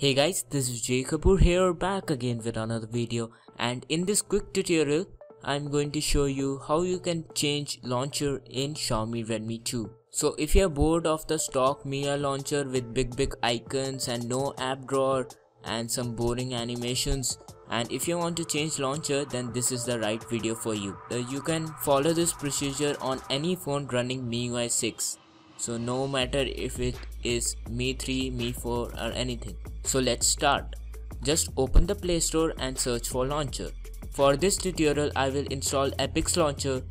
Hey guys, this is Jay Kapoor here back again with another video and in this quick tutorial I'm going to show you how you can change launcher in Xiaomi Redmi 2. So if you're bored of the stock Mia launcher with big big icons and no app drawer and some boring animations and if you want to change launcher then this is the right video for you. Uh, you can follow this procedure on any phone running MIUI 6 so no matter if it is Mi 3 Mi 4 or anything. So let's start. Just open the Play Store and search for launcher. For this tutorial I will install Apex launcher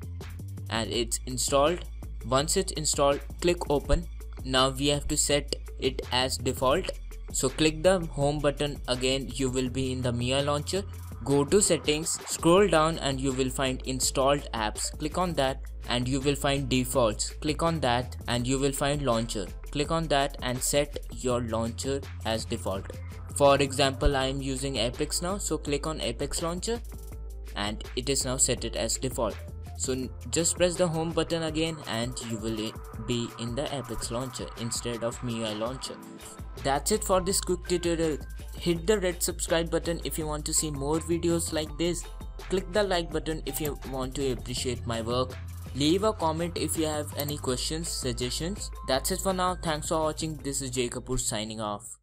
and it's installed. Once it's installed click open. Now we have to set it as default. So click the home button again you will be in the Mia launcher. Go to settings, scroll down and you will find installed apps. Click on that and you will find defaults. Click on that and you will find launcher. Click on that and set your launcher as default. For example, I am using Apex now, so click on Apex launcher and it is now set it as default. So just press the home button again and you will be in the Apex launcher instead of MIUI launcher. That's it for this quick tutorial. Hit the red subscribe button if you want to see more videos like this. Click the like button if you want to appreciate my work. Leave a comment if you have any questions, suggestions. That's it for now. Thanks for watching. This is Jay Kapoor signing off.